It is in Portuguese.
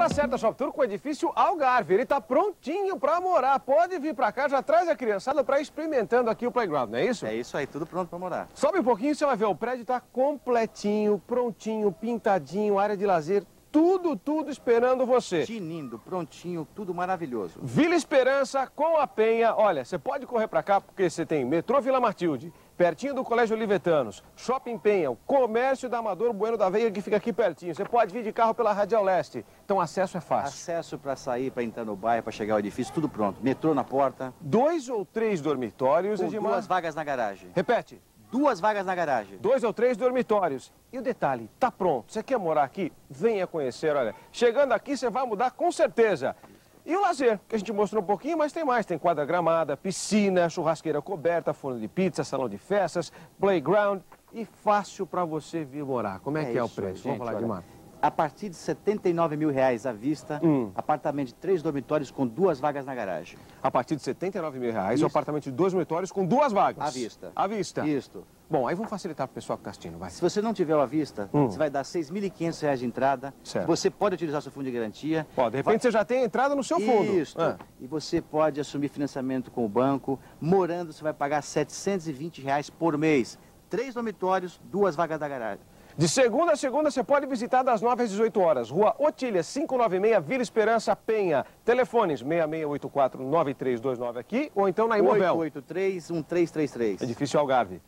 Tá certo, a Shop Tour com o edifício Algarve. Ele tá prontinho para morar. Pode vir para cá, já traz a criançada para experimentando aqui o playground, não é isso? É isso aí, tudo pronto para morar. Sobe um pouquinho, você vai ver, o prédio tá completinho, prontinho, pintadinho, área de lazer, tudo, tudo esperando você. Tinindo, prontinho, tudo maravilhoso. Vila Esperança com a Penha. Olha, você pode correr para cá porque você tem metrô Vila Matilde, pertinho do Colégio Olivetanos, Shopping Penha, o comércio da Amador Bueno da Veiga que fica aqui pertinho. Você pode vir de carro pela Radial Leste. Então acesso é fácil. Acesso para sair, para entrar no bairro, para chegar ao edifício, tudo pronto. Metrô na porta. Dois ou três dormitórios, Com Edmar? duas vagas na garagem. Repete. Duas vagas na garagem. Dois ou três dormitórios. E o detalhe, tá pronto. Você quer morar aqui? Venha conhecer, olha. Chegando aqui, você vai mudar com certeza. E o lazer, que a gente mostrou um pouquinho, mas tem mais. Tem quadra gramada, piscina, churrasqueira coberta, forno de pizza, salão de festas, playground e fácil para você vir morar. Como é, que é o isso preço? gente, Vamos falar olha, de mar. A partir de 79 mil reais à vista, Hum. apartamento de três dormitórios com duas vagas na garagem. A partir de 79 mil reais, Isso. um apartamento de dois dormitórios com duas vagas. À vista. À vista. Isto. Bom, aí vamos facilitar para o pessoal que está assistindo, vai. Se você não tiver à vista, Hum. você vai dar 6.500 reais de entrada. Certo. Você pode utilizar seu fundo de garantia. Ó, de repente você já tem entrada no seu fundo. Isso. Ah. E você pode assumir financiamento com o banco. Morando, você vai pagar 720 reais por mês. Três dormitórios, duas vagas da garagem. De segunda a segunda, você pode visitar das 9 às 18 horas. Rua Otília, 596, Vila Esperança, Penha. Telefones 6684-9329 aqui ou então na Imovel. 883-1333. Edifício Algarve.